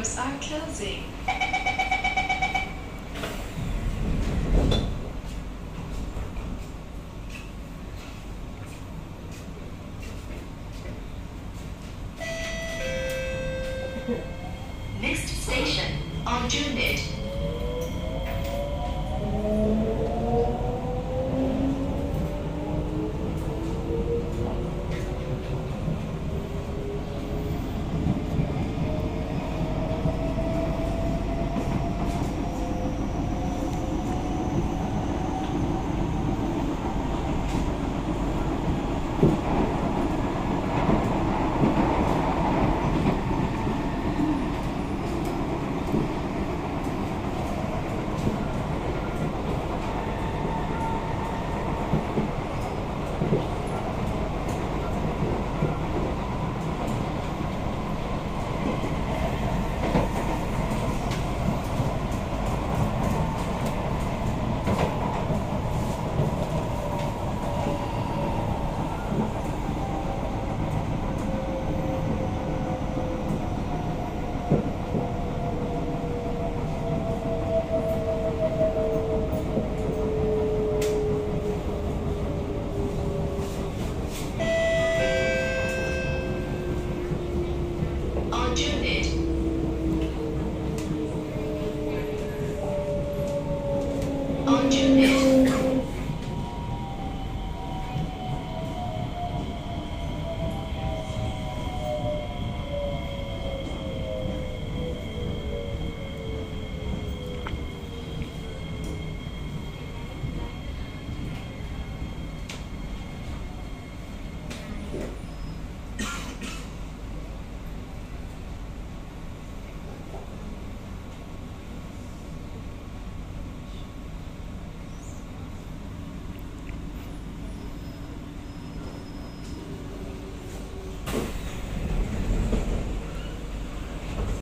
doors are closing. Next station, Aljunied. Thank you.